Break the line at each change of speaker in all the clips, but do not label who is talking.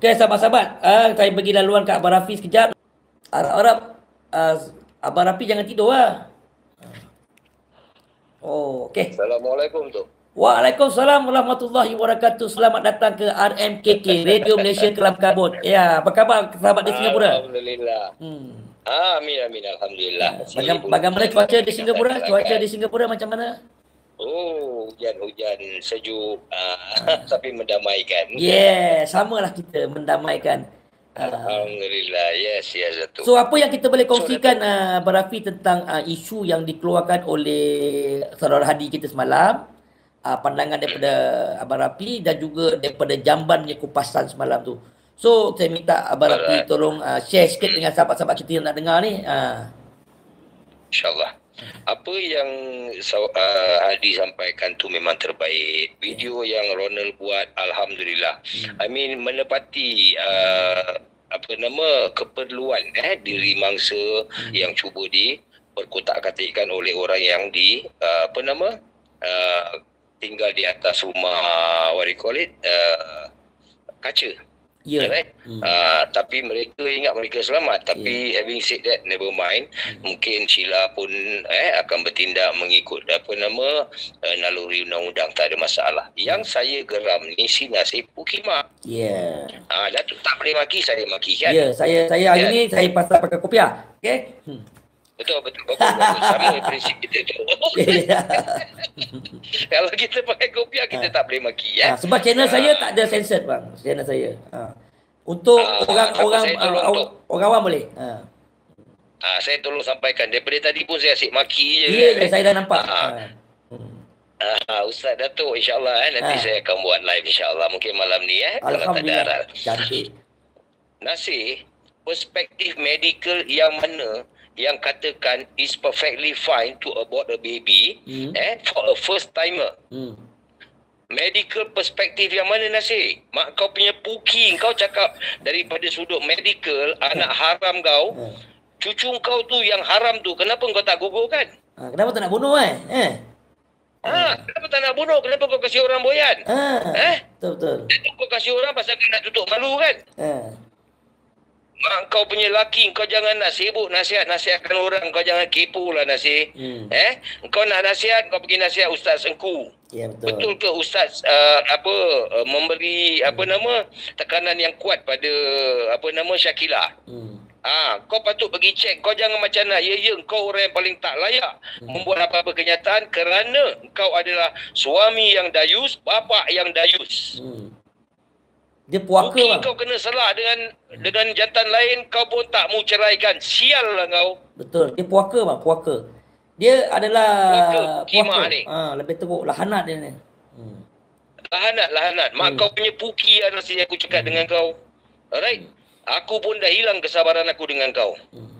Okey, sahabat-sahabat. Uh, saya pergi laluan kat Abang Rafi sekejap. Harap-harap uh, Abang Rafi jangan tidur lah. Oh, okey.
Assalamualaikum tu.
Waalaikumsalam warahmatullahi wabarakatuh. Selamat datang ke RMKK, Radio Malaysia Kelam Kabut. Ya, apa khabar sahabat di Singapura?
Alhamdulillah.
Hmm.
Ah, amin amin alhamdulillah.
Baga- bagaimana cuaca di Singapura? Cuaca di Singapura macam mana?
Oh, hujan-hujan sejuk ah, tapi mendamaikan.
Yeah, samalah kita mendamaikan. Uh,
Alhamdulillah. Yes, yes Datuk.
so apa yang kita boleh kongsikan uh, Barafi tentang uh, isu yang dikeluarkan oleh saudara Hadi kita semalam? Uh, pandangan daripada Abang Rafi dan juga daripada jambannya kupasan semalam tu. So saya minta Abang Rafi tolong uh, share sikit dengan sahabat-sahabat kita yang nak dengar ni. Uh.
InsyaAllah. Apa yang uh, Hadi sampaikan tu memang terbaik. Video yang Ronald buat, Alhamdulillah. I mean, menepati uh, apa nama keperluan eh diri mangsa yang cuba di perkotak-katikkan oleh orang yang di uh, apa nama uh, tinggal di atas rumah what do you call it uh, kaca
Ya.
right
Hmm.
Uh, tapi mereka ingat mereka selamat tapi having said that never mind mungkin Sheila pun eh akan bertindak mengikut apa nama uh, naluri undang-undang tak ada masalah yang saya geram ni si Nasib Pukima
Ya.
ah Datuk tak boleh maki saya maki kan
Ya, saya saya hari
Ya.
ni saya pasal pakai kopiah. Okey? Hmm.
Betul betul bagus, bagus. sama prinsip kita tu kalau kita pakai kopiah kita tak boleh maki
Ha,
ya
sebab channel saya tak ada censored bang. Channel saya. Ha. Untuk orang-orang
saya tolong
uh,
tu.
orang awam boleh. Ha.
ah saya tolong sampaikan daripada tadi pun saya asyik maki je
Ya,
kan?
saya dah nampak. Ha.
Ah, Ustaz Datuk insyaAllah eh, nanti
Ah.
saya akan buat live insyaAllah mungkin malam ni eh kalau tak ada aral.
Cantik.
Nasir, perspektif medical yang mana yang katakan is perfectly fine to abort a baby
Hmm.
eh for a first timer.
Hmm.
Medical perspektif yang mana Nasir? Mak kau punya puki kau cakap daripada sudut medical anak haram kau,
Ha.
cucu kau tu yang haram tu kenapa kau tak gugurkan?
Ha, kenapa tak nak bunuh eh? Eh.
Ha, kenapa tak nak bunuh? Kenapa kau kasih orang boyan?
Ha.
Eh?
Betul betul.
Kau kasih orang pasal kau nak tutup malu kan?
Ha.
Mak kau punya laki kau jangan nak sibuk nasihat-nasihatkan orang kau jangan kepo lah Nasir.
Hmm.
Eh, kau nak nasihat kau pergi nasihat Ustaz Engku.
Ya betul.
Betul ke Ustaz uh, apa uh, memberi apa nama tekanan yang kuat pada apa nama Syakila?
Hmm.
Ah, kau patut pergi cek. Kau jangan macam nak ya ya kau orang yang paling tak layak
Hmm.
membuat apa-apa kenyataan kerana kau adalah suami yang dayus, bapa yang dayus.
Hmm. Dia puaka
Mungkin
bang.
kau kena salah dengan dengan jantan lain kau pun tak mau ceraikan. Sial lah kau.
Betul. Dia puaka bang, puaka. Dia adalah
Puaka, kimak ni.
Ha, lebih teruk lahanat dia ni. Hmm.
Lahanat, lahanat. Mak
Hmm.
kau punya puki lah nasi aku cakap dengan kau. Alright? Aku pun dah hilang kesabaran aku dengan kau.
Hmm.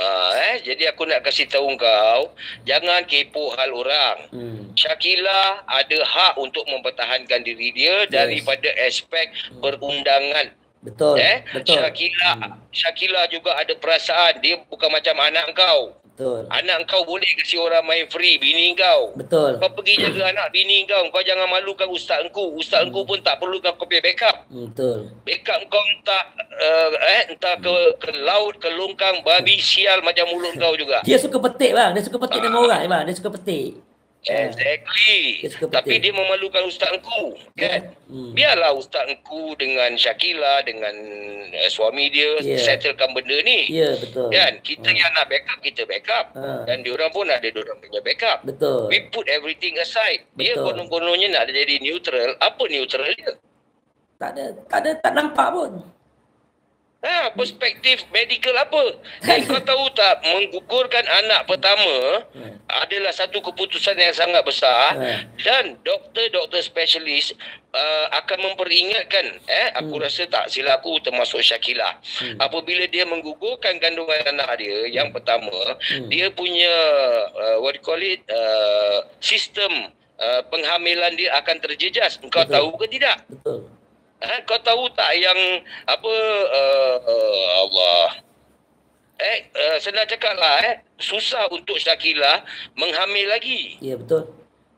Ha, eh? Jadi aku nak kasih tahu kau, jangan kepo hal orang.
Hmm.
Syakila ada hak untuk mempertahankan diri dia
Yes.
daripada aspek perundangan.
Betul.
Eh,
Betul.
Syakila,
Hmm.
Syakila juga ada perasaan. Dia bukan macam anak kau.
Betul.
Anak kau boleh kasih orang main free bini kau.
Betul.
Kau pergi jaga anak bini kau. Kau jangan malukan ustaz engku. Ustaz engku pun tak perlukan kau punya backup.
Hmm, Betul.
Backup kau entah uh, eh entah ke ke laut, ke longkang, babi sial macam mulut kau juga.
Dia suka petik bang. Dia suka petik nama orang bang. Dia suka petik.
Exactly.
Dia suka
Tapi dia memalukan ustaz engku. Kan?
Hmm.
Biarlah ustaz engku dengan Syakila dengan uh, suami dia
Yeah.
settlekan benda ni.
Ya betul.
Kan? Kita yang nak backup, kita backup.
Ha.
Dan diorang pun ada diorang punya backup.
Betul.
We put everything aside. Dia
Betul.
konon-kononnya nak jadi neutral. Apa neutral dia?
Tak ada tak ada tak nampak pun.
Ha, perspektif medical apa? Dan kau tahu tak, menggugurkan anak pertama
Hmm.
adalah satu keputusan yang sangat besar
Hmm.
dan doktor-doktor spesialis uh, akan memperingatkan eh aku
Hmm.
rasa tak silap aku termasuk Syakila
Hmm.
apabila dia menggugurkan kandungan anak dia yang pertama
Hmm.
dia punya uh, what do you call it uh, sistem uh, penghamilan dia akan terjejas engkau
Betul.
tahu ke tidak
Betul.
Ha, kau tahu tak yang apa uh, uh, Allah eh uh, senang cakap lah eh susah untuk Syakila menghamil lagi.
Ya betul.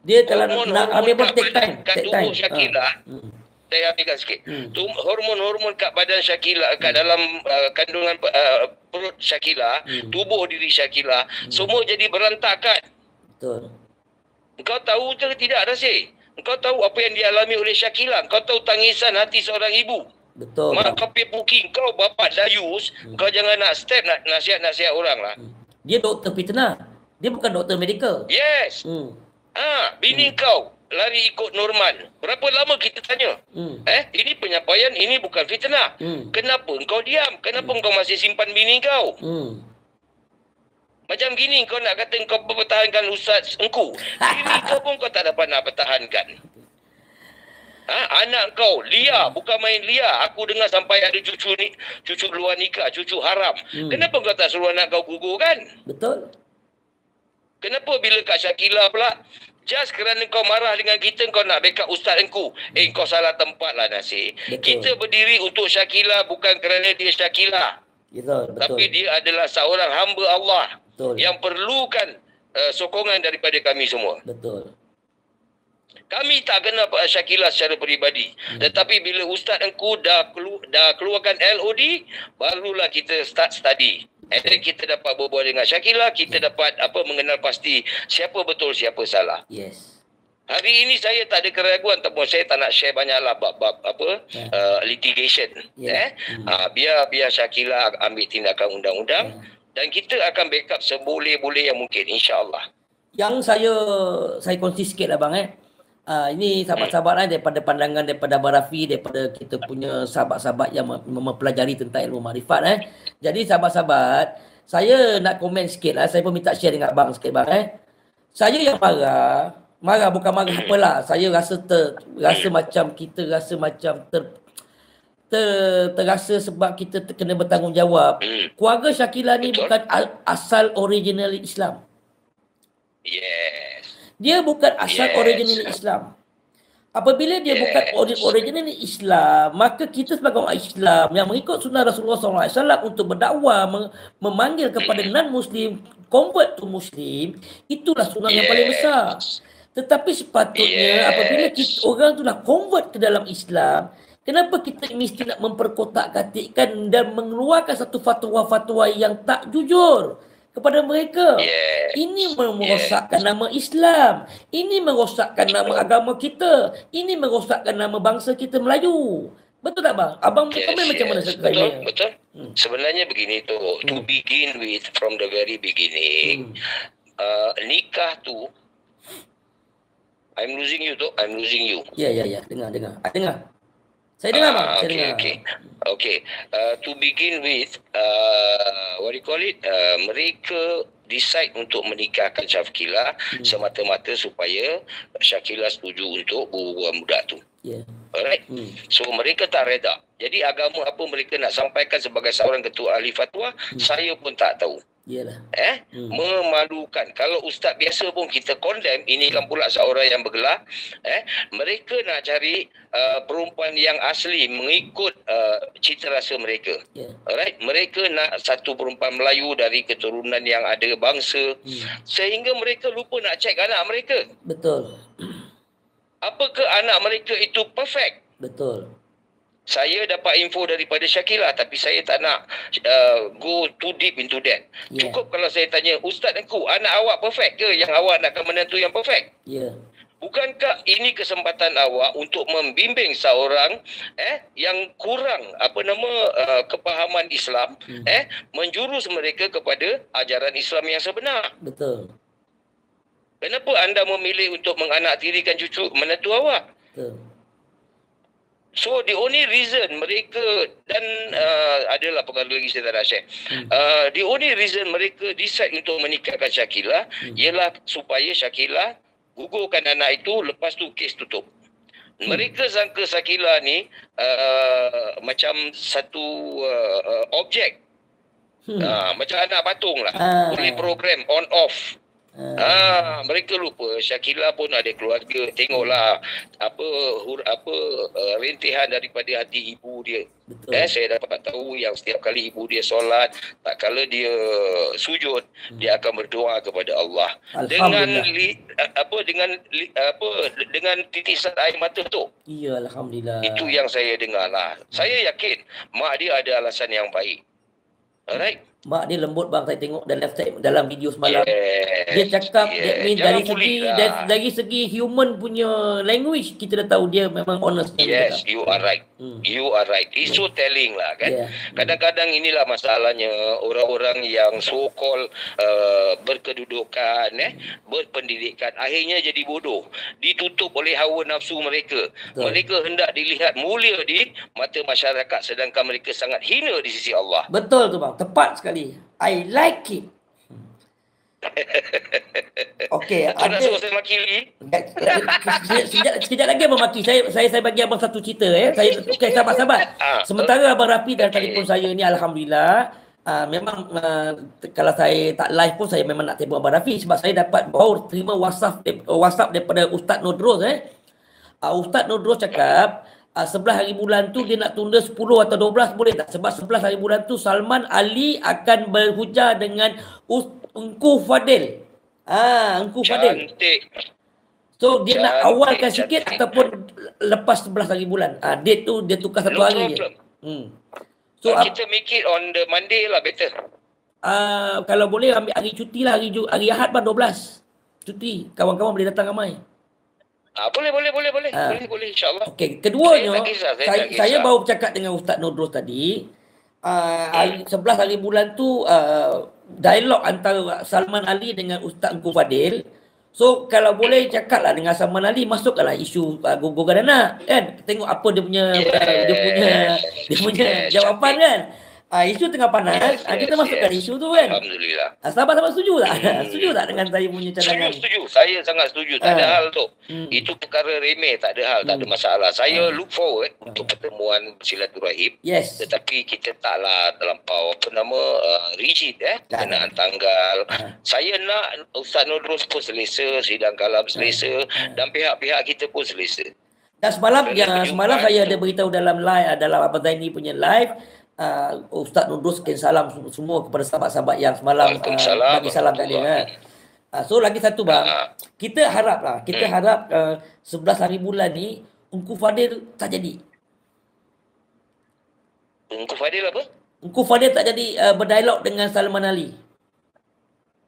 Dia kalau
Hormon-
nak ambil pun take time.
kat
Take
tubuh
time.
Syakila.
Ha. Hmm.
saya ambilkan sikit. Hmm. Hormon-hormon kat badan Syakila kat hmm. dalam uh, kandungan uh, perut Syakila, hmm. tubuh diri Syakila, hmm. semua jadi berantakan. Betul. Kau tahu ke tidak Rasih? Kau tahu apa yang dialami oleh Syakila? Kau tahu tangisan hati seorang ibu?
Betul.
Mak kau puking kau bapak Dayus, hmm. kau jangan nak step nak nasihat-nasihat orang lah. Hmm.
Dia doktor fitnah. Dia bukan doktor medical.
Yes. Hmm. Ah, bini hmm. kau lari ikut Norman. Berapa lama kita tanya? Hmm. Eh, ini penyampaian, ini bukan fitnah. Hmm. Kenapa kau diam? Kenapa hmm. kau masih simpan bini kau? Hmm. Macam gini kau nak kata kau pertahankan ustaz engku. Bini kau pun kau tak dapat nak pertahankan. Ha? Anak kau, Lia, hmm. bukan main Lia. Aku dengar sampai ada cucu ni, cucu luar nikah, cucu haram. Hmm. Kenapa kau tak suruh anak kau gugur kan?
Betul.
Kenapa bila Kak Syakila pula Just kerana kau marah dengan kita Kau nak backup ustaz engkau Eh kau salah tempat lah Nasir Kita berdiri untuk Syakila Bukan kerana dia Syakila betul, betul. Tapi dia adalah seorang hamba Allah betul. Yang perlukan uh, sokongan daripada kami semua
Betul
kami tak kenal Pak Syakila secara peribadi. Hmm. Tetapi bila ustaz engkau dah, kelu, dah keluarkan LOD, barulah kita start study. And then kita dapat berbual dengan Syakila, kita yeah. dapat apa mengenal pasti siapa betul siapa salah.
Yes.
Hari ini saya tak ada keraguan ataupun saya tak nak share banyaklah bab-bab apa yeah. uh, litigation yeah. eh. Mm. Uh, biar biar Syakila ambil tindakan undang-undang yeah. Dan kita akan backup seboleh-boleh yang mungkin insya-Allah.
Yang saya saya kongsi sikit lah bang eh. Uh, ini sahabat-sahabat lah daripada pandangan daripada Barafi daripada kita punya sahabat-sahabat yang mempelajari tentang ilmu marifat eh. Jadi sahabat-sahabat, saya nak komen sikit lah. Saya pun minta share dengan abang sikit bang eh. Saya yang marah, marah bukan marah apalah. Saya rasa ter, rasa macam kita rasa macam ter, ter, terasa sebab kita kena bertanggungjawab. Keluarga Syakila ni bukan asal original Islam.
Yes.
Dia bukan asal yes. original Islam. Apabila dia yes. bukan original Islam, maka kita sebagai orang Islam yang mengikut sunnah Rasulullah SAW untuk berdakwah, memanggil kepada non-Muslim, convert to Muslim, itulah sunnah yes. yang paling besar. Tetapi sepatutnya yes. apabila kita, orang tu dah convert ke dalam Islam, kenapa kita mesti nak memperkotak-katikkan dan mengeluarkan satu fatwa-fatwa yang tak jujur? kepada mereka.
Yes.
Ini merosakkan yes. nama Islam. Ini merosakkan nama agama kita. Ini merosakkan nama bangsa kita Melayu. Betul tak bang? Abang yes, komen yes. macam mana
sekarang Betul, betul. Hmm. Sebenarnya begini tu, hmm. to begin with from the very beginning, hmm. uh, nikah tu I'm losing you tu, I'm losing you.
Ya, ya, ya. Dengar, dengar. Ah, dengar. Saya dengar, bang. Saya
okay, dengar. Okay. okay. Uh, to begin with, uh, what do you call it? Uh, mereka decide untuk menikahkan Syakila hmm. semata-mata supaya Syakila setuju untuk berhubungan muda tu. Yeah. Alright? Hmm. So, mereka tak reda. Jadi, agama apa mereka nak sampaikan sebagai seorang ketua ahli fatwa, hmm. saya pun tak tahu.
Yalah.
Eh? Hmm. Memalukan. Kalau ustaz biasa pun kita condemn, ini kan pula seorang yang bergelar, eh? Mereka nak cari uh, perempuan yang asli mengikut uh, cita rasa mereka. Yeah. Alright? Mereka nak satu perempuan Melayu dari keturunan yang ada bangsa hmm. sehingga mereka lupa nak cek anak mereka.
Betul.
Apakah anak mereka itu perfect?
Betul
saya dapat info daripada Syakila tapi saya tak nak uh, go too deep into that. Yeah. Cukup kalau saya tanya, Ustaz aku, anak awak perfect ke yang awak nakkan menantu yang perfect?
Ya. Yeah.
Bukankah ini kesempatan awak untuk membimbing seorang eh yang kurang apa nama uh, kepahaman Islam hmm. eh menjurus mereka kepada ajaran Islam yang sebenar?
Betul.
Kenapa anda memilih untuk menganaktirikan cucu menantu awak? Betul. So the only reason mereka dan uh, adalah pengaruh lagi saya tak nak share. Hmm. Uh, the only reason mereka decide untuk menikahkan Syakila hmm. ialah supaya Syakila gugurkan anak itu lepas tu kes tutup. Hmm. Mereka sangka Syakila ni uh, macam satu uh, uh, objek. Hmm. Uh, macam anak patung lah. Uh. Boleh program on off. Ah, mereka lupa Syakila pun ada keluarga. Tengoklah apa hur, apa uh, rintihan daripada hati ibu dia. Betul. Eh, saya dapat tahu yang setiap kali ibu dia solat, tak kala dia sujud, hmm. dia akan berdoa kepada Allah. Dengan li, apa dengan li, apa dengan titisan air mata tu.
Ya, alhamdulillah.
Itu yang saya dengar lah. Hmm. Saya yakin mak dia ada alasan yang baik. Alright.
Mak dia lembut bang saya tengok dalam dalam video semalam. Yes. Dia cakap yes. that mean dari segi lah. dari, dari segi human punya language kita dah tahu dia memang honest.
Yes, you are right. Hmm. You are right. It's so telling lah kan. Yeah. Kadang-kadang inilah masalahnya orang-orang yang so called uh, berkedudukan eh berpendidikan akhirnya jadi bodoh. Ditutup oleh hawa nafsu mereka. Betul. Mereka hendak dilihat mulia di mata masyarakat sedangkan mereka sangat hina di sisi Allah.
Betul tu bang. Tepat sekali sekali. I like it. Okey,
ada saya maki lagi.
Sekejap, sekejap lagi abang maki. Saya saya saya bagi abang satu cerita eh. Saya okey sabar sabar. Ah, Sementara abang Rafi dan telefon saya ni alhamdulillah uh, memang uh, kalau saya tak live pun saya memang nak telefon abang Rafi sebab saya dapat baru terima WhatsApp WhatsApp daripada Ustaz Nodros eh. Uh, Ustaz Nodros cakap uh, sebelah hari bulan tu dia nak tunda 10 atau 12 boleh tak? Sebab sebelah hari bulan tu Salman Ali akan berhujah dengan Engku Fadil. Ah, Engku Fadil. Cantik. So dia Cantik. nak awalkan sikit Cantik. ataupun lepas 11 hari bulan. Ah, date tu dia tukar satu no hari problem. je. Hmm.
So, so kita make it on the Monday lah better.
Ah, uh, kalau boleh ambil hari cuti lah hari, hari Ahad bah 12. Cuti. Kawan-kawan boleh datang ramai.
Ah, boleh, boleh, boleh, boleh. Ah. Boleh, boleh, insyaAllah.
Okey, keduanya, saya, kisah, saya, saya, saya baru cakap dengan Ustaz Nodros tadi, uh, hari, hmm. 11 hari bulan tu, uh, dialog antara Salman Ali dengan Ustaz Engku Fadil, So kalau boleh cakaplah dengan Salman Ali masukkanlah isu uh, gugur anak kan tengok apa dia punya yes. uh, dia punya dia punya yes. jawapan kan Ah, isu tengah panas. Yes, ah, kita yes, masukkan yes. isu tu kan.
Alhamdulillah.
Ah, sahabat-sahabat setuju tak? Hmm. setuju tak dengan saya punya cadangan?
Setuju, setuju. Saya sangat setuju. Tak ah. ada hal tu. Hmm. Itu perkara remeh. Tak ada hal. Hmm. Tak ada hmm. masalah. Saya hmm. look forward hmm. untuk pertemuan silaturahim.
Yes.
Tetapi kita taklah terlampau apa nama uh, rigid eh. Kenaan tanggal. Hmm. Saya nak Ustaz Nurul pun selesa. Sidang kalam selesa. Hmm. Dan pihak-pihak kita pun selesa.
Dan semalam, ya, semalam saya ada beritahu dalam live, dalam Abang Zaini punya live, uh, Ustaz Nudus sekian salam semua kepada sahabat-sahabat yang semalam uh, bagi salam tadi kan. Uh, so lagi satu bang, uh, kita harap lah, kita hmm. harap uh, 11 hari bulan ni Ungku Fadil tak jadi.
Ungku Fadil apa?
Ungku Fadil tak jadi uh, berdialog dengan Salman Ali.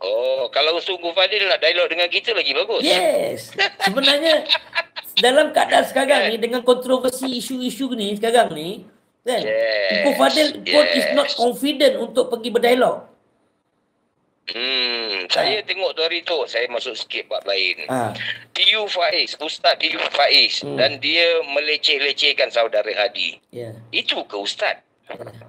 Oh, kalau Ungku Fadil nak dialog dengan kita lagi bagus.
Yes. Sebenarnya dalam keadaan sekarang ni dengan kontroversi isu-isu ni sekarang ni, Kan? Yes. Ibu Fadil pun is not confident untuk pergi berdialog.
Hmm, saya ha. tengok tu hari tu, saya masuk sikit bab lain. Ha. Tiu Faiz, Ustaz Tiu Faiz hmm. dan dia meleceh-lecehkan saudara Hadi. Yeah. Itu ke Ustaz? Yeah.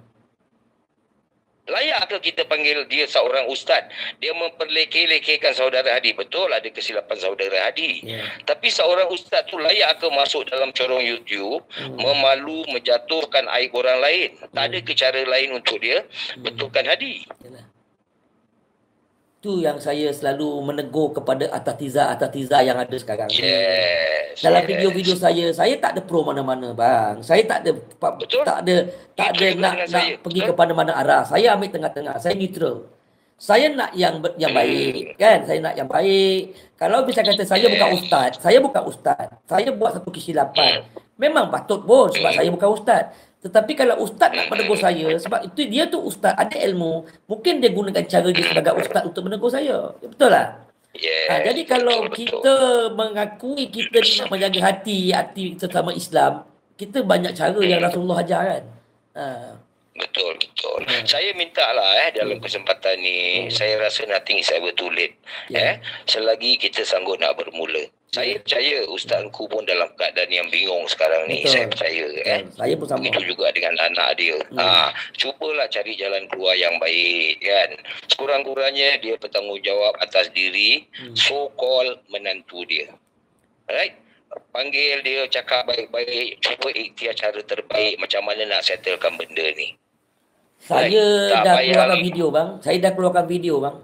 Layak ke kita panggil dia seorang ustaz? Dia memperlekeh-lekehkan saudara Hadi. Betul ada kesilapan saudara Hadi. Yeah. Tapi seorang ustaz tu layak ke masuk dalam corong YouTube, hmm. memalu, menjatuhkan aib orang lain? Hmm. Tak ada ke cara lain untuk dia hmm. betulkan Hadi. Yalah
itu yang saya selalu menegur kepada atatiza-atatiza yang ada sekarang
yes,
Dalam video-video saya, saya tak ada pro mana-mana bang. Saya tak ada Betul. tak ada tak ada nak nak saya. pergi Betul. kepada mana arah. Saya ambil tengah-tengah. Saya neutral. Saya nak yang yang hmm. baik kan? Saya nak yang baik. Kalau bisa kata saya bukan ustaz, saya bukan ustaz. Saya buat satu kesilapan. Hmm. Memang patut pun sebab hmm. saya bukan ustaz. Tetapi kalau ustaz nak menegur saya, sebab itu dia tu ustaz, ada ilmu, mungkin dia gunakan cara dia sebagai ustaz untuk menegur saya. Betul lah?
Yeah, ha,
jadi kalau betul, kita betul. mengakui kita nak menjaga hati, hati sesama Islam, kita banyak cara yang Rasulullah ajar kan. Ha.
Betul, betul. Hmm. Saya minta lah eh, dalam kesempatan ni, hmm. saya rasa nothing is ever too late. Yeah. Eh, selagi kita sanggup nak bermula. Saya percaya Ustaz Engku pun dalam keadaan yang bingung sekarang ni. Betul. Saya percaya. Eh.
Saya pun sama.
Itu juga dengan anak dia. Hmm. Ha, cubalah cari jalan keluar yang baik. kan. Sekurang-kurangnya dia bertanggungjawab atas diri. Hmm. So-called menantu dia. Alright? Panggil dia, cakap baik-baik. Cuba ikhtiar cara terbaik macam mana nak settlekan benda ni.
Saya right? dah keluarkan video bang. Saya dah keluarkan video bang.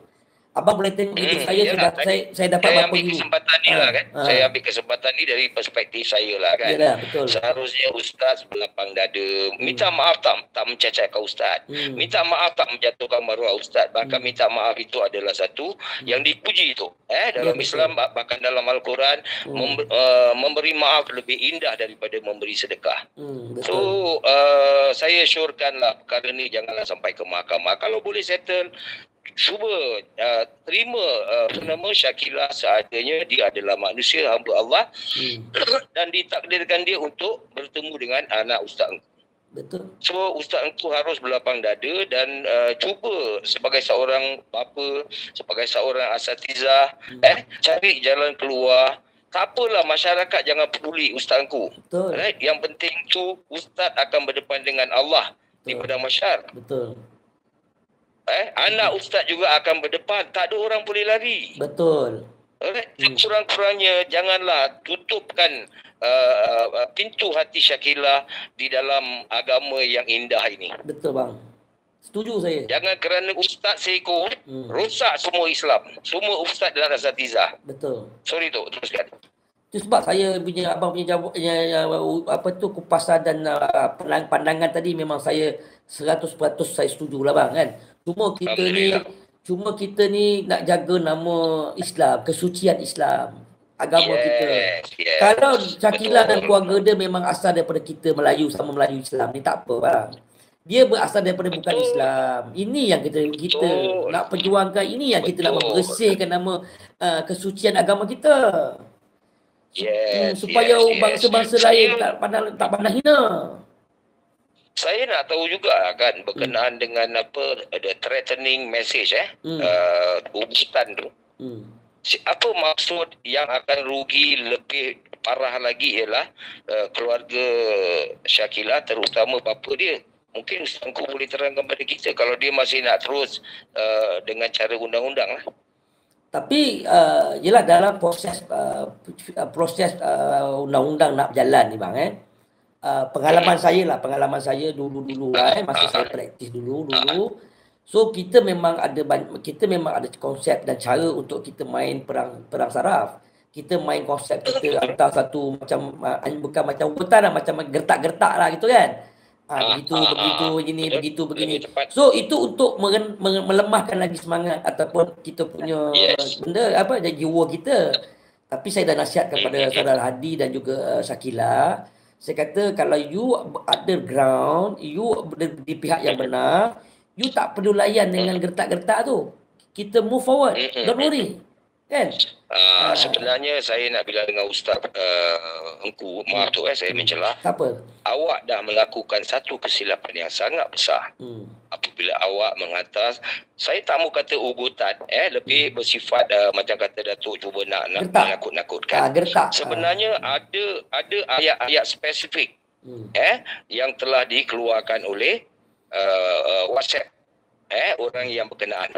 Abang boleh tengok hmm, saya, saya, saya, saya dapat
saya ambil kesempatan ni lah kan. Ha. Saya ambil kesempatan ni dari perspektif saya lah kan. Yalah, betul. Seharusnya ustaz berlapang dada. Minta hmm. maaf tak tak mencacatkan ustaz. Hmm. Minta maaf tak menjatuhkan maruah ustaz. Bahkan hmm. minta maaf itu adalah satu hmm. yang dipuji itu. Eh dalam ya, Islam bahkan dalam Al-Quran hmm. mem, uh, memberi maaf lebih indah daripada memberi sedekah. Hmm, betul. So uh, saya syorkanlah perkara ni janganlah sampai ke mahkamah. Kalau boleh settle cuba uh, terima uh, nama Syakila seadanya dia adalah manusia hamba Allah hmm. dan ditakdirkan dia untuk bertemu dengan anak ustaz Betul. So ustaz engku harus berlapang dada dan uh, cuba sebagai seorang bapa, sebagai seorang asatizah hmm. eh cari jalan keluar. Tak apalah masyarakat jangan peduli ustaz. Betul. Right? Yang penting tu ustaz akan berdepan dengan Allah Betul. di padang mahsyar. Betul. Eh, anak ustaz juga akan berdepan. Tak ada orang boleh lari.
Betul.
Alright. Hmm. Kurang-kurangnya janganlah tutupkan uh, uh, pintu hati Syakila di dalam agama yang indah ini.
Betul bang. Setuju saya.
Jangan kerana ustaz seekor hmm. rosak semua Islam. Semua ustaz dalam asatizah.
Betul.
Sorry tu, teruskan.
Itu sebab saya punya abang punya jawab ya, ya, apa tu kupasan dan uh, pandangan tadi memang saya 100% saya setuju lah bang kan. Cuma kita ni cuma kita ni nak jaga nama Islam, kesucian Islam, agama yes, kita. Yes. Kalau Syakila dan keluarga dia memang asal daripada kita Melayu sama Melayu Islam ni tak apa bang. Dia berasal daripada Betul. bukan Islam. Ini yang kita kita Betul. nak perjuangkan, ini yang kita Betul. nak membersihkan nama uh, kesucian agama kita. Yes, hmm, supaya yes, bangsa-bangsa yes. lain tak pandang tak pandang hina
saya nak tahu juga kan berkenaan hmm. dengan apa the threatening message eh hmm. uh, ubutan tu. Hmm. Apa maksud yang akan rugi lebih parah lagi ialah uh, keluarga Syakila terutama bapa dia. Mungkin Ustazku boleh terangkan kepada kita kalau dia masih nak terus uh, dengan cara undang-undang lah.
Tapi uh, yelah dalam proses uh, proses uh, undang-undang nak berjalan ni bang eh uh, pengalaman saya lah pengalaman saya dulu-dulu lah eh masa saya praktis dulu-dulu so kita memang ada kita memang ada konsep dan cara untuk kita main perang perang saraf kita main konsep kita hantar satu macam uh, bukan macam hutan lah macam gertak-gertak lah gitu kan Ha, begitu, begitu, begini, begitu, begini. So, itu untuk melemahkan lagi semangat ataupun kita punya yes. benda, apa, jiwa kita. Tapi saya dah nasihat kepada saudara Hadi dan juga uh, Syakila saya kata kalau you ada ground, you di pihak yang benar, you tak perlu layan dengan gertak-gertak tu. Kita move forward. Don't worry. Kan?
Uh, sebenarnya saya nak bilang dengan Ustaz uh, Engku, maaf tu eh, saya mencelah.
Tak apa.
Awak dah melakukan satu kesilapan yang sangat besar. Hmm. Apabila awak mengatas, saya tak mau kata ugutan, eh, lebih hmm. bersifat uh, macam kata Datuk cuba nak, nak menakut-nakutkan.
Gertak.
Sebenarnya ah. ada ada ayat-ayat spesifik hmm. eh, yang telah dikeluarkan oleh uh, uh, WhatsApp eh, orang yang berkenaan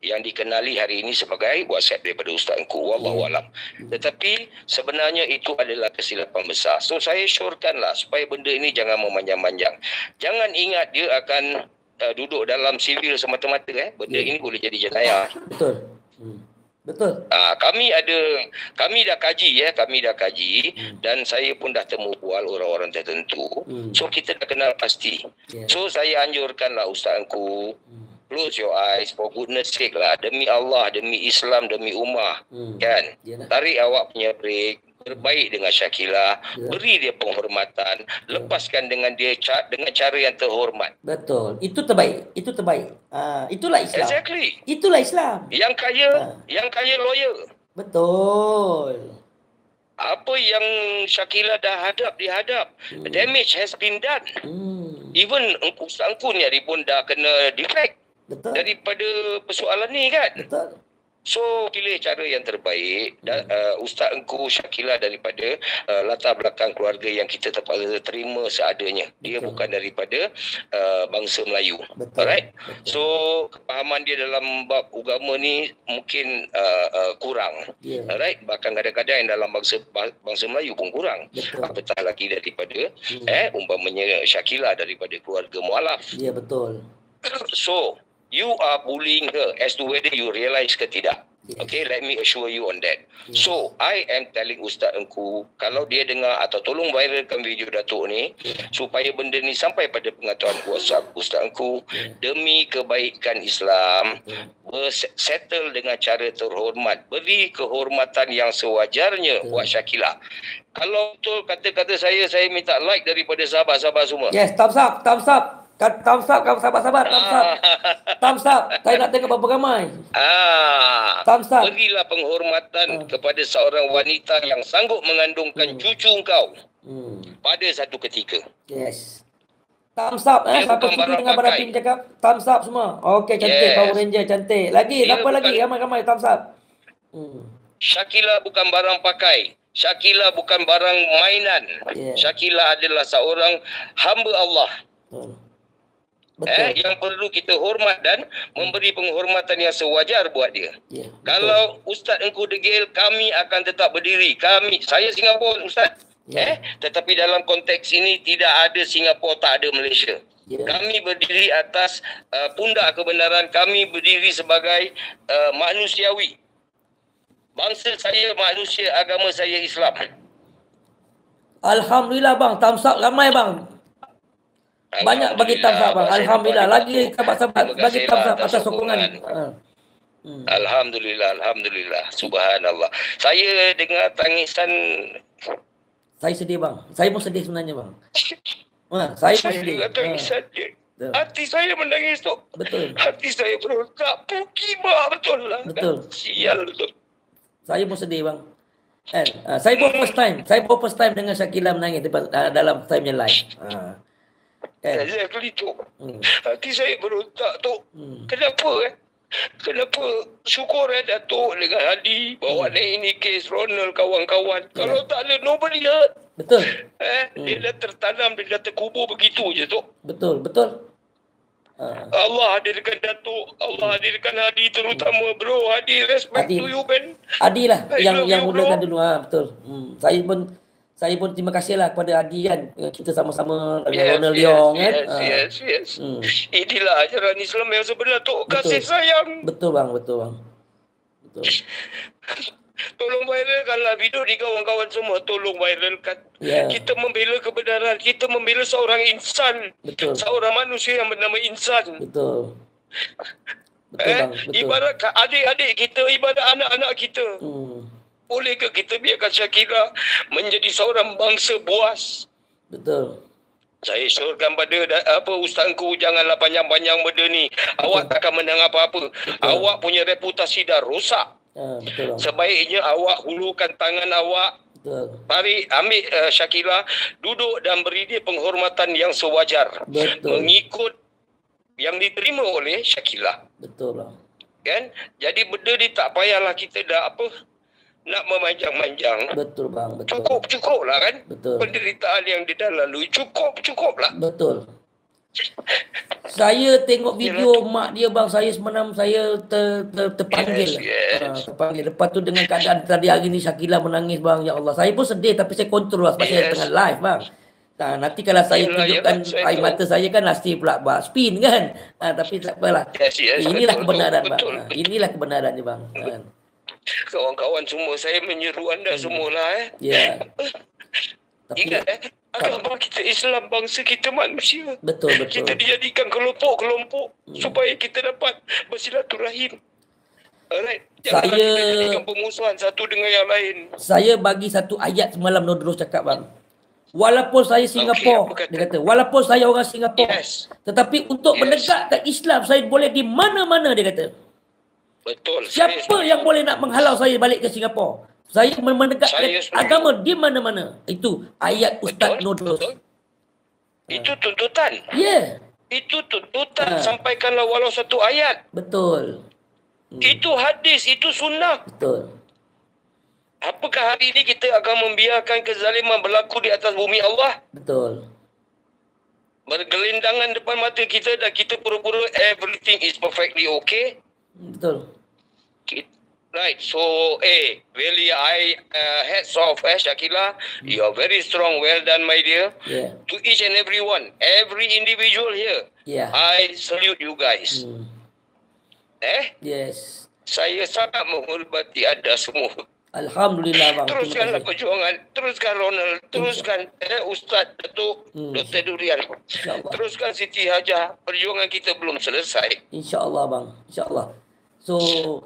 yang dikenali hari ini sebagai WhatsApp daripada Ustaz Engku. Wallahu alam. Tetapi sebenarnya itu adalah kesilapan besar. So saya syorkanlah supaya benda ini jangan memanjang-manjang. Jangan ingat dia akan uh, duduk dalam sivil semata-mata eh. Benda ya. ini boleh jadi jenayah.
Betul. Hmm. Betul.
Uh, kami ada kami dah kaji ya, kami dah kaji hmm. dan saya pun dah temu bual orang-orang tertentu. Hmm. So kita dah kenal pasti. Yeah. So saya anjurkanlah ustaz Engku hmm close your eyes for goodness sake lah demi Allah demi Islam demi ummah hmm. kan Yalah. tarik awak punya break berbaik dengan Syakila ya. beri dia penghormatan ya. lepaskan dengan dia dengan cara yang terhormat
betul itu terbaik itu terbaik uh, itulah Islam
exactly
itulah Islam
yang kaya uh. yang kaya lawyer
betul
apa yang Syakila dah hadap dihadap hmm. damage has been done hmm. even engku sangku ni pun dah kena defect Betul. daripada persoalan ni kan. Betul. So pilih cara yang terbaik dan uh, Ustaz Engku Syakila daripada uh, latar belakang keluarga yang kita terpaksa terima seadanya. Dia Betul. bukan daripada uh, bangsa Melayu. Betul. Alright. Betul. So kepahaman dia dalam bab agama ni mungkin uh, uh, kurang. Yeah. Alright. Bahkan kadang-kadang yang dalam bangsa bangsa Melayu pun kurang. Betul. Apatah lagi daripada hmm. eh umpamanya Syakila daripada keluarga mualaf.
Ya yeah, betul.
So you are bullying her as to whether you realize ke tidak. Okay, let me assure you on that.
Yes.
So, I am telling Ustaz Engku, kalau dia dengar atau tolong viralkan video Datuk ni,
Yeah.
supaya benda ni sampai pada pengetahuan WhatsApp Ustaz Engku,
Yeah.
demi kebaikan Islam,
Betul.
bersettle dengan cara terhormat. Beri kehormatan yang sewajarnya
Betul.
buat Syakila. Kalau betul kata-kata saya, saya minta like daripada sahabat-sahabat semua.
Yes, thumbs up, thumbs up. Kat- Thumbs up, kamu sahabat-sahabat, thumbs up. Thumbs up. Saya nak tengok berapa ramai.
Ah,
Thumbs up.
berilah penghormatan
Ah.
kepada seorang wanita yang sanggup mengandungkan
Hmm.
cucu engkau
Hmm.
pada satu ketika.
Yes. Thumbs up eh. Siapa
barang
dengan
pakai.
Rapim cakap? Thumbs up semua. Okey, cantik.
Yes.
Power Ranger cantik. Lagi,
Dia
apa lagi?
bukan-
Ramai-ramai thumbs up. Hmm.
Syakila bukan barang pakai. Syakila bukan barang mainan.
Yeah.
Syakila adalah seorang hamba Allah.
Betul.
Eh, yang perlu kita hormat dan memberi penghormatan yang sewajar buat dia.
Ya, betul.
Kalau Ustaz Engku degil, kami akan tetap berdiri. Kami, saya Singapura Ustaz.
Ya.
Eh, tetapi dalam konteks ini tidak ada Singapura, tak ada Malaysia.
Ya.
Kami berdiri atas uh, pundak kebenaran. Kami berdiri sebagai uh, manusiawi. Bangsa saya manusia, agama saya Islam.
Alhamdulillah bang, thumbs up ramai bang. Banyak bagi thumbs up bang. Alhamdulillah. Lagi sahabat-sahabat
Terima
bagi thumbs up
atas
sokongan. Ha. Hmm.
Alhamdulillah, Alhamdulillah. Subhanallah. Saya dengar tangisan
Saya sedih bang. Saya pun sedih sebenarnya bang. Ha, saya pun
saya
sedih.
dengar
Ha.
tangisan dia.
Betul.
Hati saya menangis tu.
Betul.
Hati saya berontak. Puki mak betul lah.
Betul.
Sial betul.
Saya pun sedih bang. Kan? Ha, saya pun first time. Saya pun first time dengan Syakila menangis depan, uh, dalam time yang live. Ha. Kan?
Exactly tu.
Hmm.
Hati saya berontak tu.
Hmm.
Kenapa eh? Kenapa syukur eh Datuk dengan Hadi bawa
Hmm.
naik ini kes Ronald kawan-kawan.
Ya.
Kalau tak ada nobody hurt.
Betul.
Eh,
Hmm.
dia dah tertanam, dia dah terkubur begitu je tu.
Betul. Betul. Ha.
Allah hadirkan Datuk, Allah hadirkan Hadi terutama bro. Hadi respect
Hadi.
to you man.
Adi lah
I
yang yang mulakan dulu. Ha, betul. Hmm. Saya pun saya pun terima kasih lah kepada Adi kan. Kita sama-sama dengan Ronald Leong kan.
yes,
Ha.
yes, yes.
Hmm.
Inilah ajaran Islam yang sebenar tu. Kasih sayang.
Betul bang, betul bang. Betul.
Tolong viralkanlah video ni kawan-kawan semua. Tolong viralkan.
Ya.
Kita membela kebenaran. Kita membela seorang insan.
Betul.
Seorang manusia yang bernama insan.
Betul. Betul
eh,
bang, betul.
ibarat ka- adik-adik kita, ibarat anak-anak kita.
Hmm.
Boleh ke kita biarkan Syakira menjadi seorang bangsa buas?
Betul.
Saya syorkan pada da- apa ustazku janganlah panjang-panjang benda ni. Awak takkan menang apa-apa. Awak punya reputasi dah rosak.
Ha, betul.
Sebaiknya awak hulurkan tangan awak
Betul.
Tarik, ambil uh, Syakira, duduk dan beri dia penghormatan yang sewajar.
Betul.
Mengikut yang diterima oleh Syakila.
Betul bang.
Kan? Jadi benda ni tak payahlah kita dah apa, nak memanjang-manjang.
Betul bang, betul.
Cukup, cukup lah kan?
Betul.
Penderitaan yang dia dah lalui, cukup, cukup lah.
Betul. Saya tengok video mak dia bang saya semalam saya ter, ter, terpanggil.
Yes, yes.
Ha, terpanggil. Lepas tu dengan keadaan tadi hari ni Syakila menangis bang ya Allah. Saya pun sedih tapi saya kontrol lah sebab saya
Yes.
tengah live bang. Nah, nanti kalau saya
Yelah,
tunjukkan
yelah, saya
air mata saya kan nasi pula buat spin kan. Ha, tapi tak apalah.
Yes, yes,
Inilah
betul,
kebenaran
betul,
bang.
betul.
Ha, inilah kebenaran ni bang. Ha.
Kawan-kawan semua, saya menyeru anda semua lah eh.
Ya. Tapi
Ingat eh, agama kita Islam, bangsa kita manusia.
betul betul.
Kita dijadikan kelompok-kelompok
Hmm.
supaya kita dapat bersilaturahim. Alright. Janganlah
Saya-
kita jadikan pemusuhan satu dengan yang lain.
Saya bagi satu ayat semalam Nodros cakap bang. Walaupun saya Singapura,
apa kata?
dia kata, walaupun saya orang Singapura,
Yes.
tetapi untuk
Yes.
menegakkan Islam saya boleh di mana-mana dia kata.
Betul. saya
Siapa yang boleh nak menghalau saya balik ke Singapura? Saya men- menegakkan
Saya
agama di mana-mana. Itu ayat Ustaz
Betul,
Nodros.
betul. Itu tuntutan.
Ya, yeah,
Itu tuntutan.
Ha.
Sampaikanlah walau satu ayat.
betul. Hmm,
Itu hadis. Itu sunnah.
Betul.
Apakah hari ini kita akan membiarkan kezaliman berlaku di atas bumi Allah?
Betul.
Bergelindangan depan mata kita dan kita pura-pura everything is perfectly okay?
Betul.
Right. So, eh, really, I uh, hats off, eh, Shakila. You are very strong. Well done, my dear.
Ya.
To each and every one, every individual here,
Ya.
I salute you guys.
Hmm.
Eh?
Yes.
Saya sangat menghormati anda semua.
Alhamdulillah bang.
Teruskanlah perjuangan. Teruskan Ronald. Teruskan eh, Ustaz Datuk
Hmm.
Dr. Durian. Teruskan Siti Hajah. Perjuangan kita belum selesai.
InsyaAllah bang. InsyaAllah. So,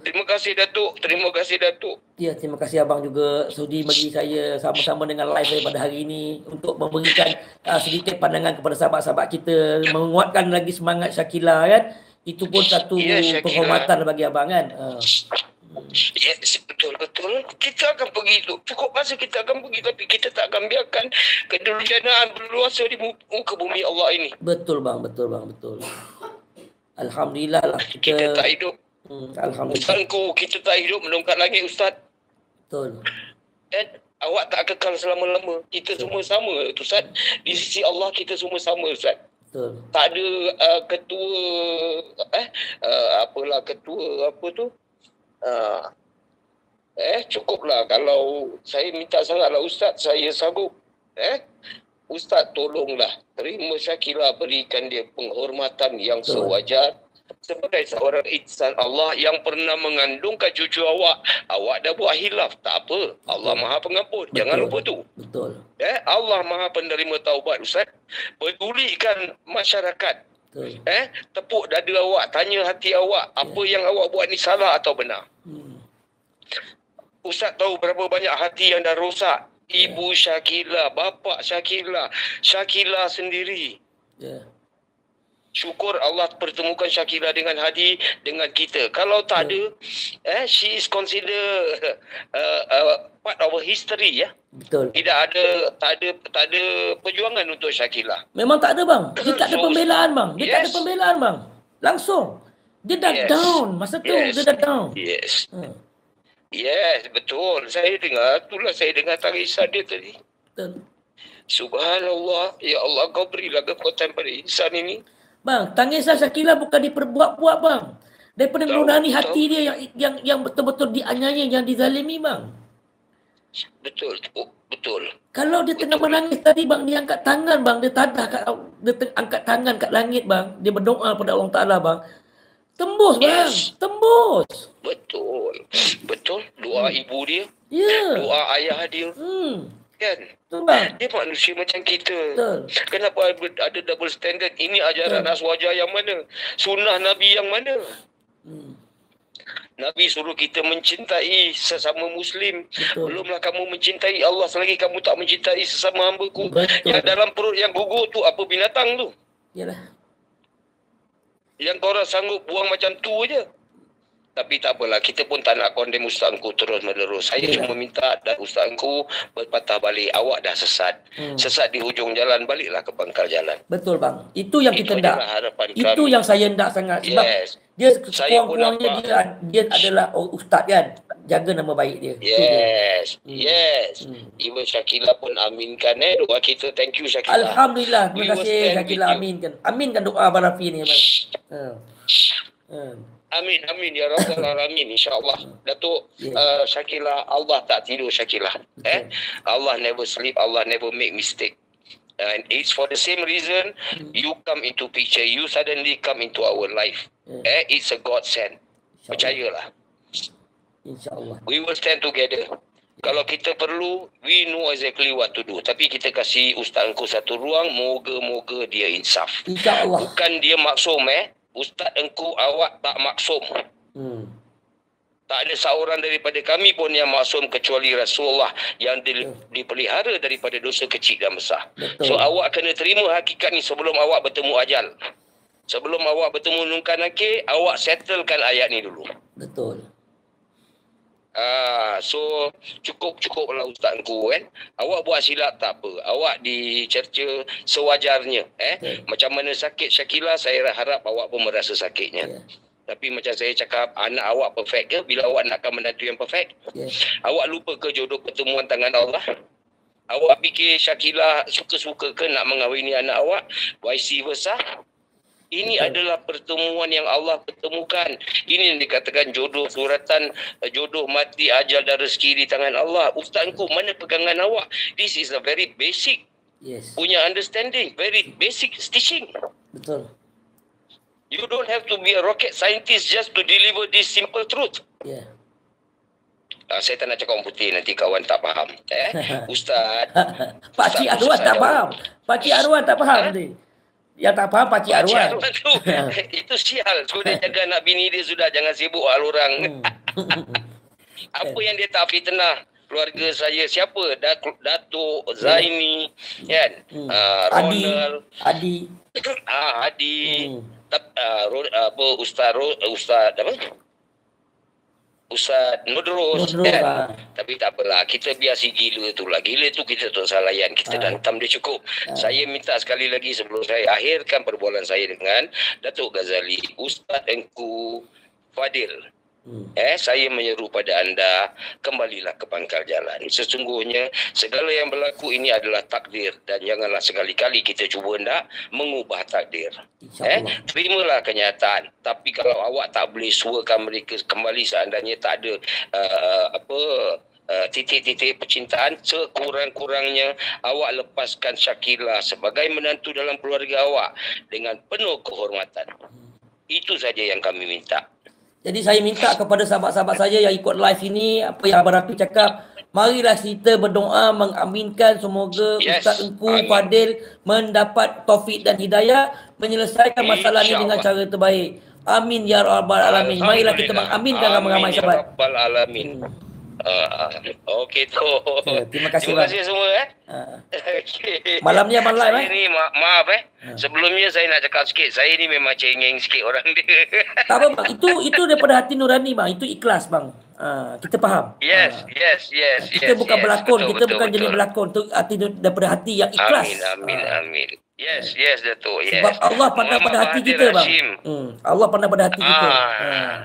Terima kasih Datuk. Terima kasih Datuk.
ya terima kasih abang juga sudi bagi saya sama-sama dengan live saya pada hari ini untuk memberikan uh, sedikit pandangan kepada sahabat-sahabat kita menguatkan lagi semangat Syakila kan. Itu pun satu
Ya, Syakila.
penghormatan bagi abang kan. Uh,
Yes, betul-betul. Kita akan pergi tu. Cukup masa kita akan pergi tapi kita tak akan biarkan kedurjanaan berluasa di mu- muka bumi Allah ini.
betul bang, betul bang, betul. Alhamdulillah lah
Kita
kita,
tak hidup.
Hmm, Alhamdulillah.
Ustazku, kita tak hidup menungkat langit Ustaz.
Betul.
Dan awak tak kekal selama-lama. Kita semua sama Ustaz. Di sisi Allah kita semua sama Ustaz.
Betul.
Tak ada uh, ketua eh uh, apalah ketua apa tu? Uh, eh cukuplah kalau saya minta sangatlah ustaz saya sanggup eh ustaz tolonglah terima Syakila berikan dia penghormatan yang
Betul.
sewajar sebagai seorang insan Allah yang pernah mengandungkan cucu awak awak dah buat hilaf tak apa. Allah Maha Pengampun. Jangan lupa tu.
Betul.
eh Allah Maha Penerima Taubat ustaz. Pedulikan masyarakat.
Betul.
eh tepuk dada awak tanya hati awak apa yang awak buat ni salah atau benar?
Hmm.
ustaz tahu berapa banyak hati yang dah rosak? Ibu Syakila bapa Syakila Syakila sendiri.
Ya.
Syukur Allah pertemukan Syakila dengan Hadi dengan kita kalau tak ada eh she is consider uh, uh, part of history ya
Betul.
tidak ada tak ada tak ada perjuangan untuk Syakila
Memang tak ada bang. Dia tak ada
So-
pembelaan bang. Dia tak ada
Yes.
pembelaan bang. Langsung. Dia dah
Yes.
down. Masa tu
Yes.
dia dah down.
yes
Hmm.
yes betul saya dengar itulah saya dengar tangisan dia tadi
Betul.
Subhanallah, ya Allah kau berilah kekuatan pada insan ini.
Bang, tangisan Syakila bukan diperbuat-buat bang. Daripada
tahu.
hati dia yang yang yang betul-betul dianiaya, yang dizalimi bang.
Betul, oh, betul.
Kalau dia tengah menangis tadi bang, dia angkat tangan bang, dia tadah kat dia teng- angkat tangan kat langit bang, dia berdoa pada Allah Taala bang. Tembus bang,
Yes.
tembus.
Betul. Betul. Doa ibu dia,
Ya.
doa ayah dia,
Hmm.
Kan?
Betul.
Dia manusia macam kita.
Betul.
Kenapa ada double standard? Ini ajaran
Betul.
aswaja yang mana? Sunnah Nabi yang mana?
Hmm.
Nabi suruh kita mencintai sesama Muslim.
Betul.
Belumlah kamu mencintai Allah selagi kamu tak mencintai sesama hamba-Ku.
Betul.
Yang dalam perut yang gugur tu apa binatang tu?
Yalah.
Yang korang sanggup buang macam tu je. Tapi tak apalah, kita pun tak nak condemn ustazku terus menerus. Saya
Ya.
cuma minta dan ustazku berpatah balik. Awak dah sesat.
Hmm.
Sesat di hujung jalan, baliklah ke pangkal jalan.
Betul bang. Itu yang kita
Itu adalah harapan
Itu
kami.
yang saya hendak sangat. Sebab
Yes.
dia
Saya pun
sekurang-kurangnya dia dia adalah ustaz kan. Jaga nama baik dia. Itu dia.
Yes.
Hmm.
Yes.
Hmm.
Even Syakila pun aminkan eh doa kita. Thank you Syakila.
Alhamdulillah. Terima kasih Syakila aminkan. Aminkan doa Barafi ni bang. Ha. Ha.
Amin, amin ya Rabbal Alamin insyaAllah. Datuk
Ya.
uh, Syakila, Allah tak tidur Syakila. Eh? Allah never sleep, Allah never make mistake. And it's for the same reason
Hmm.
you come into picture, you suddenly come into our life.
Ya.
Eh, it's a God send.
InsyaAllah.
Percayalah.
InsyaAllah.
We will stand together. Kalau kita perlu, we know exactly what to do. Tapi kita kasih ustazku satu ruang, moga-moga dia insaf.
InsyaAllah.
Bukan dia maksum eh. Ustaz engkau awak tak maksum.
Hmm.
Tak ada seorang daripada kami pun yang maksum kecuali Rasulullah yang di,
Betul.
dipelihara daripada dosa kecil dan besar.
Betul.
So awak kena terima hakikat ni sebelum awak bertemu ajal. Sebelum awak bertemu nungkan nakir, awak settlekan ayat ni dulu.
Betul.
Ah, so cukup cukuplah ustazku kan. Awak buat silap tak apa. Awak dicerca sewajarnya eh.
Betul.
Macam mana sakit Syakila saya harap awak pun merasa sakitnya.
Ya.
Tapi macam saya cakap anak awak perfect ke bila awak nakkan menantu yang perfect?
Ya.
Awak lupa ke jodoh pertemuan tangan Allah? Awak fikir Syakila suka-suka ke nak mengahwini anak awak? Vice versa? Ini
Betul.
adalah pertemuan yang Allah pertemukan. Ini yang dikatakan jodoh suratan, eh, jodoh mati, ajal dan rezeki di tangan Allah. Ustazku, mana pegangan awak? This is a very basic
Yes.
punya understanding. Very basic teaching.
Betul.
You don't have to be a rocket scientist just to deliver this simple truth.
Yeah.
Uh, saya tak nak cakap orang putih nanti kawan tak faham. Eh? Ustaz.
Pak Cik Arwan tak faham. Pak Cik Arwan tak faham nanti. Yang tak faham Pak Cik Arwan.
Arwan tu, itu sial. Dia jaga anak bini dia sudah. Jangan sibuk hal orang. Hmm. Apa yang dia tak fitnah keluarga saya siapa Datuk Zaini kan hmm. uh, Ronald
Adi
ah Adi hmm. Tap, uh, apa Ustaz Ustaz apa Ustaz Nudrus kan? Lah. Tapi tak apalah. Kita biar si gila tu lah. Gila tu kita tak salah layan. Kita ha. dantam dia cukup. Ha. Saya minta sekali lagi sebelum saya akhirkan perbualan saya dengan Datuk Ghazali. Ustaz Engku Fadil. Hmm. Eh, saya menyeru pada anda kembalilah ke pangkal jalan. Sesungguhnya segala yang berlaku ini adalah takdir dan janganlah sekali-kali kita cuba nak mengubah takdir. Eh, terimalah kenyataan. Tapi kalau awak tak boleh suakan mereka kembali seandainya tak ada uh, apa Uh, titik-titik percintaan sekurang-kurangnya awak lepaskan Syakila sebagai menantu dalam keluarga awak dengan penuh kehormatan. Hmm. Itu saja yang kami minta.
Jadi saya minta kepada sahabat-sahabat saya yang ikut live ini apa yang Abang Rafi cakap, marilah kita berdoa mengaminkan semoga yes. Ustaz Engku Amin. Fadil mendapat taufik dan hidayah menyelesaikan masalah ini dengan cara terbaik. Amin ya rabbal alamin. Marilah kita mengaminkan ramai-ramai sahabat. Ya
rabbal alamin. Hmm. Uh, Okey tu.
Ya, terima kasih.
Terima kasih semua eh.
Uh. Okay. Malam ni
eh. Ni ma- maaf eh. Uh. Sebelumnya saya nak cakap sikit. Saya ni memang cengeng sikit orang dia.
Tak apa bang. Itu itu daripada hati nurani bang. Itu ikhlas bang. Uh, kita faham.
Yes, uh. yes, yes.
Kita
yes,
bukan
yes.
berlakon. Betul, kita betul, bukan betul. jadi berlakon. Itu hati daripada hati yang ikhlas.
Amin, amin, uh. amin. Yes, yes Datuk. Yes.
Sebab Allah pandang pada hati kita bang. Hmm. Allah pandang pada hati kita. Ah.
Uh.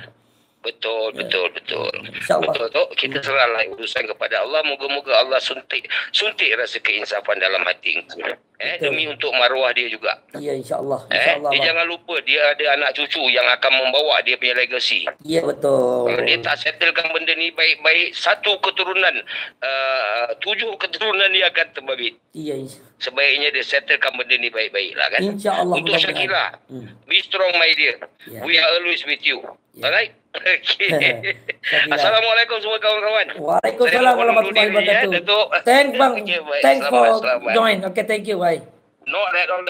Betul, ya. betul, betul. Betul tu. Kita serahlah urusan kepada Allah. Moga-moga Allah suntik suntik rasa keinsafan dalam hati engkau. Eh, demi untuk maruah dia juga.
Ya, insya-Allah.
Insya eh, dia jangan lupa dia ada anak cucu yang akan membawa dia punya legacy.
Ya, betul.
Kalau dia tak settlekan benda ni baik-baik, satu keturunan, uh, tujuh keturunan dia akan terbabit.
Ya,
Sebaiknya dia settlekan benda ni baik-baik lah kan.
Insya-Allah.
Untuk Syakira, hmm. be strong my dear. Yeah. We are always with you. Yeah. Alright? Okay. Assalamualaikum semua kawan-kawan.
Waalaikumsalam warahmatullahi wabarakatuh. Thank bang. Thanks for join. Okay, thank you. Bye.
No, that all.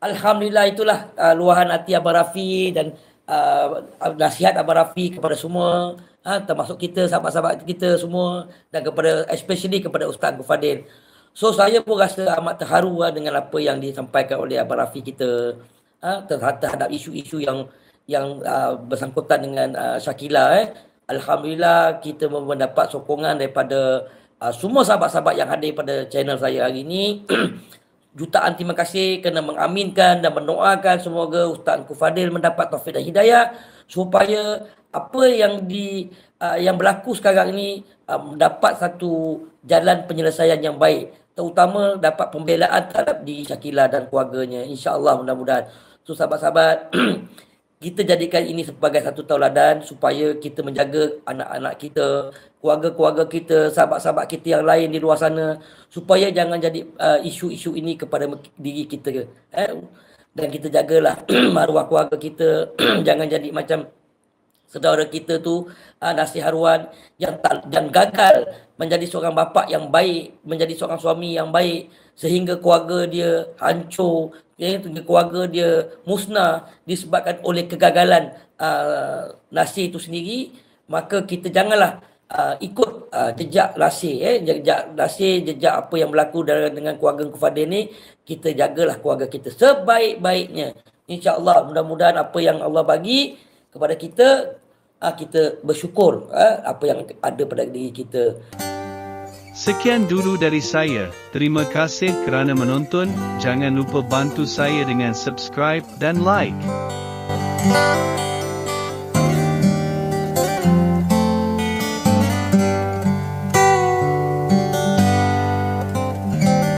Alhamdulillah itulah uh, luahan hati Abang Rafi dan uh, nasihat Abang Rafi kepada semua uh, termasuk kita sahabat-sahabat kita semua dan kepada especially kepada Ustaz Abu Fadil. So saya pun rasa amat terharu uh, dengan apa yang disampaikan oleh Abang Rafi kita uh, terhadap isu-isu yang yang uh, bersangkutan dengan uh, Syakila eh. Alhamdulillah kita mendapat sokongan daripada uh, semua sahabat-sahabat yang hadir pada channel saya hari ini. Jutaan terima kasih kerana mengaminkan dan mendoakan. Semoga Ustaz Angku Fadil mendapat taufik dan hidayah supaya apa yang di uh, yang berlaku sekarang ini uh, mendapat satu jalan penyelesaian yang baik. Terutama dapat pembelaan terhadap di Syakila dan keluarganya. Insyaallah mudah-mudahan. So sahabat-sahabat kita jadikan ini sebagai satu tauladan supaya kita menjaga anak-anak kita, keluarga-keluarga kita, sahabat-sahabat kita yang lain di luar sana supaya jangan jadi uh, isu-isu ini kepada diri kita. Eh? Dan kita jagalah maruah keluarga kita jangan jadi macam saudara kita tu uh, Nasir Harwan yang tak, dan gagal menjadi seorang bapa yang baik, menjadi seorang suami yang baik sehingga keluarga dia hancur, ya, keluarga dia musnah disebabkan oleh kegagalan uh, Nasir itu sendiri, maka kita janganlah uh, ikut uh, jejak Nasir, eh, jejak Nasir, jejak apa yang berlaku dengan, dengan keluarga Kufadil ni, kita jagalah keluarga kita sebaik-baiknya. InsyaAllah mudah-mudahan apa yang Allah bagi kepada kita, uh, kita bersyukur uh, apa yang ada pada diri kita.
Sekian dulu dari saya. Terima kasih kerana menonton. Jangan lupa bantu saya dengan subscribe dan like.